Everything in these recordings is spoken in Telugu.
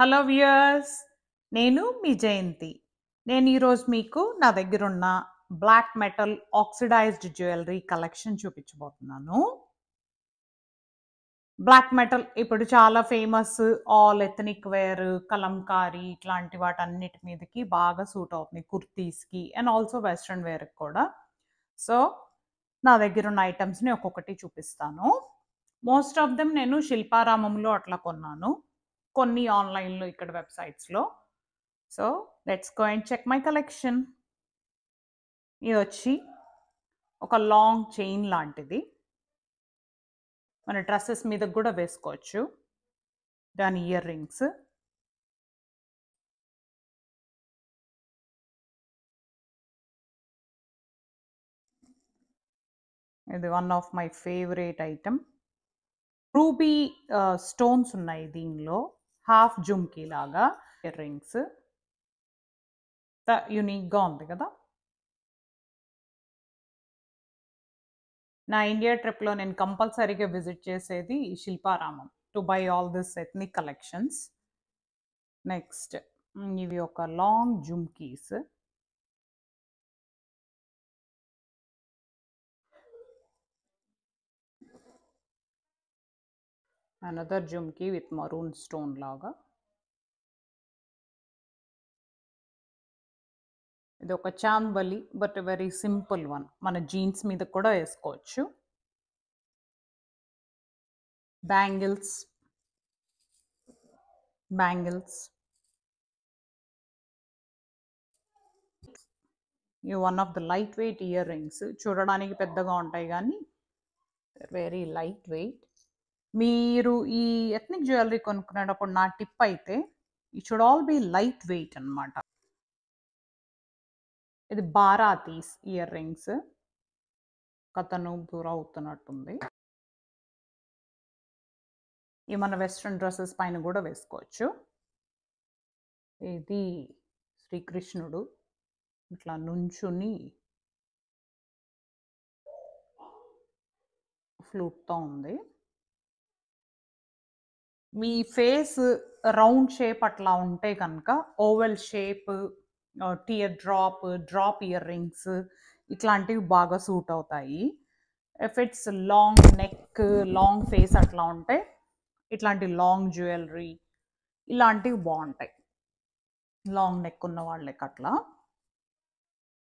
హలో వ్యూయర్స్ నేను మీ జయంతి. నేను ఈరోజు మీకు నా దగ్గర ఉన్న black metal oxidised jewellery collection చూపించబోతున్నాను. బ్లాక్ మెటల్ ఇప్పుడు చాలా famous all ethnic wear Kalamkari ఇట్లాంటి వాటన్నిటి మీదకి బాగా సూట్ అవుతుంది. కుర్తీస్కి అండ్ ఆల్సో వెస్ట్రన్ వేర్కి కూడా. సో నా దగ్గర ఉన్న ఐటమ్స్ని ఒక్కొక్కటి చూపిస్తాను. మోస్ట్ ఆఫ్ దెమ్ నేను శిల్పారామంలో అట్లా కొన్నాను. కొన్ని ఆన్లైన్లో ఇక్కడ వెబ్సైట్స్లో. So let's go and check my collection. ఇది వచ్చి ఒక లాంగ్ చైన్ లాంటిది. మన డ్రెస్సెస్ మీద కూడా వేసుకోవచ్చు. దాని ఇయర్ రింగ్స్. ఇది one of my favourite item. Ruby stones ఉన్నాయి దీనిలో. హాఫ్ జుమ్కీ లాగా ఇయర్ రింగ్స్. యునిక్గా ఉంది కదా? నా ఇండియా ట్రిప్లో నేను కంపల్సరీగా విజిట్ చేసేది Shilparamam to buy all this ethnic collections next ఇవి ఒక long jhumkis another jhumki with maroon stone లాగా ఇది ఒక chandbali but very simple one మన జీన్స్ మీద కూడా వేసుకోవచ్చు. బ్యాంగిల్స్ బ్యాంగిల్స్ ఈ one of the light weight ear rings చూడడానికి పెద్దగా ఉంటాయి కానీ వెరీ లైట్ వెయిట్ మీరు ఈ ఎథ్నిక్ జ్యువెలరీ కొనుక్కునేటప్పుడు నా టిప్ అయితే ఈ should all be light weight అనమాట ఇది బారాతీస్ ఇయర్ రింగ్స్ కథను దూర అవుతున్నట్టుంది. ఈ మన వెస్ట్రన్ డ్రెస్సెస్ పైన కూడా వేసుకోవచ్చు. ఇది శ్రీకృష్ణుడు ఇట్లా నుంచుని ఫ్లూట్తో ఉంది. మీ ఫేస్ రౌండ్ షేప్ అట్లా ఉంటే కనుక oval shape tear drop drop ear rings ఇట్లాంటివి బాగా సూట్ అవుతాయి. Effects long neck long face అట్లా ఉంటే ఇట్లాంటి లాంగ్ జ్యువెలరీ ఇలాంటివి బాగుంటాయి. లాంగ్ నెక్ ఉన్న వాళ్ళకి అట్లా.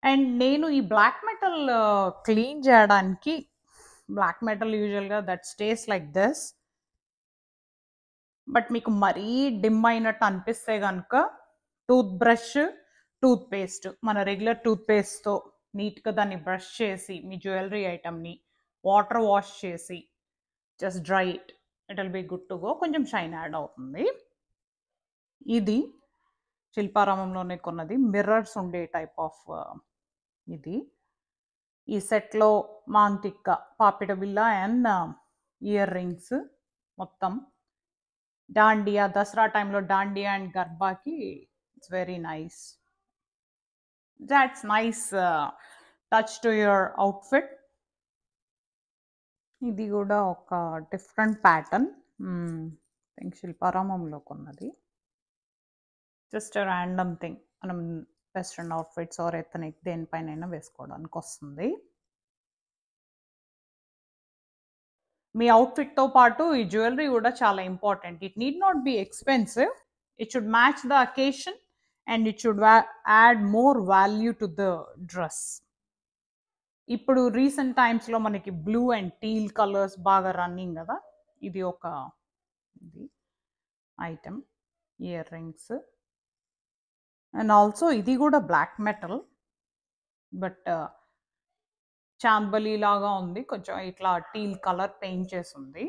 అండ్ నేను ఈ బ్లాక్ మెటల్ క్లీన్ చేయడానికి బ్లాక్ మెటల్ యూజువల్గా that stays like this but మీకు మరీ డిమ్ అయినట్టు అనిపిస్తే కనుక టూత్ బ్రష్ టూత్ పేస్ట్ మన రెగ్యులర్ టూత్ పేస్ట్తో నీట్గా దాన్ని బ్రష్ చేసి మీ జ్యువెలరీ ఐటమ్ని వాటర్ వాష్ చేసి just dry it. It will be good to go. కొంచెం షైన్ యాడ్ అవుతుంది. ఇది శిల్పారామంలోనే కొన్నది. మిర్రర్స్ ఉండే టైప్ ఆఫ్ ఇది. ఈ సెట్లో మాంటిక్క పాపిట బిల్ల అండ్ ఇయర్ రింగ్స్ మొత్తం డాండియా దసరా టైంలో dandiya and గర్బాకి it's very nice that's nice touch to your outfit ఇది కూడా ఒక డిఫరెంట్ ప్యాటర్న్ థింక్ శిల్పారామంలో కొన్నది. జస్ట్ ర్యాండమ్ థింగ్ మనం వెస్ట్రన్ అవుట్ఫిట్స్ ఆర్ ఎథనిక్ దేనిపైన వేసుకోవడానికి వస్తుంది మీ అవుట్ఫిట్తో పాటు ఈ జ్యువెలరీ కూడా చాలా important it need not be expensive it should match the occasion and it should add more value to the dress ఇప్పుడు రీసెంట్ టైమ్స్లో మనకి బ్లూ అండ్ టీల్ కలర్స్ బాగా రన్నింగ్ కదా? ఇది ఒక ఇది item ear rings and also ఇది కూడా బ్లాక్ మెటల్ బట్ చాంబలి లాగా ఉంది. కొంచెం ఇట్లా టీల్ కలర్ పెయింట్ చేసి ఉంది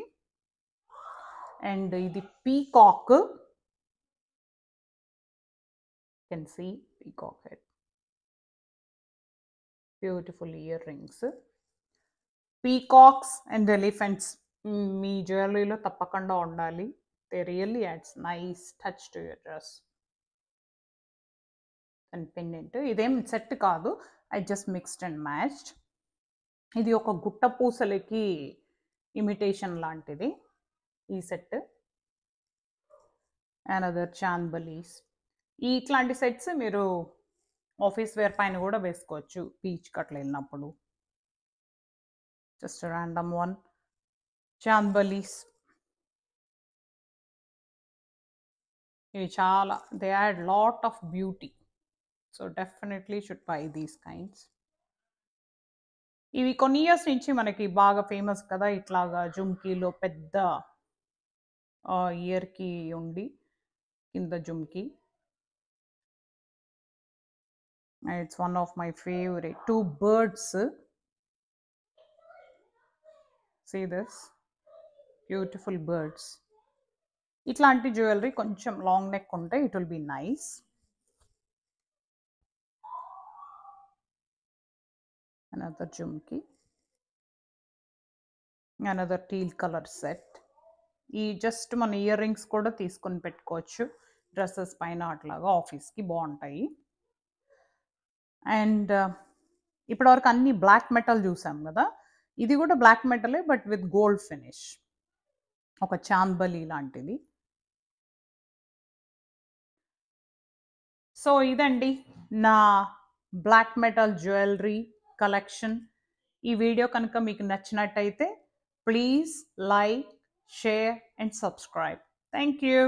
అండ్ ఇది peacock. Can see peacock head. Beautiful ear rings. Peacocks and elephants. మీ జ్యువెలరీలో తప్పకుండా ఉండాలి. They really adds nice touch to your dress. And pendant ఇదేం సెట్ కాదు. I just mixed and matched. ఇది ఒక గుట్ట పూసలకి ఇమిటేషన్ లాంటిది ఈ సెట్. అనదర్ చాందబలీస్ ఇట్లాంటి సెట్స్ మీరు ఆఫీస్ వేర్ పైన కూడా వేసుకోవచ్చు బీచ్ కట్ల వెళ్ళినప్పుడు. జస్ట్ ర్యాండమ్ వన్ చాందబలీస్ ఇవి చాలా they add lot of beauty so definitely should buy these kinds ఇవి కొన్ని ఇయర్స్ నుంచి మనకి బాగా ఫేమస్ కదా ఇట్లాగా జుమ్కీలో పెద్ద ఇయర్కి ఉండి కింద jhumki. It's one of my favourite two birds see this beautiful birds ఇట్లాంటి జ్యువెలరీ కొంచెం లాంగ్ నెక్ ఉంటే it will be nice another jumki another teal color set. ఈ జస్ట్ మన ఇయర్ రింగ్స్ కూడా తీసుకొని పెట్టుకోవచ్చు. డ్రెస్సెస్ పైన అట్లాగా ఆఫీస్కి బాగుంటాయి. అండ్ uh, ఇప్పటివరకు అన్ని బ్లాక్ మెటల్ చూసాం కదా? ఇది కూడా బ్లాక్ మెటలే బట్ విత్ గోల్డ్ ఫినిష్ ఒక చాందబలి లాంటిది. సో ఇదండి నా బ్లాక్ మెటల్ జ్యువెలరీ కలెక్షన్ ఈ వీడియో కనుక మీకు నచ్చినట్టయితే please like share and subscribe thank you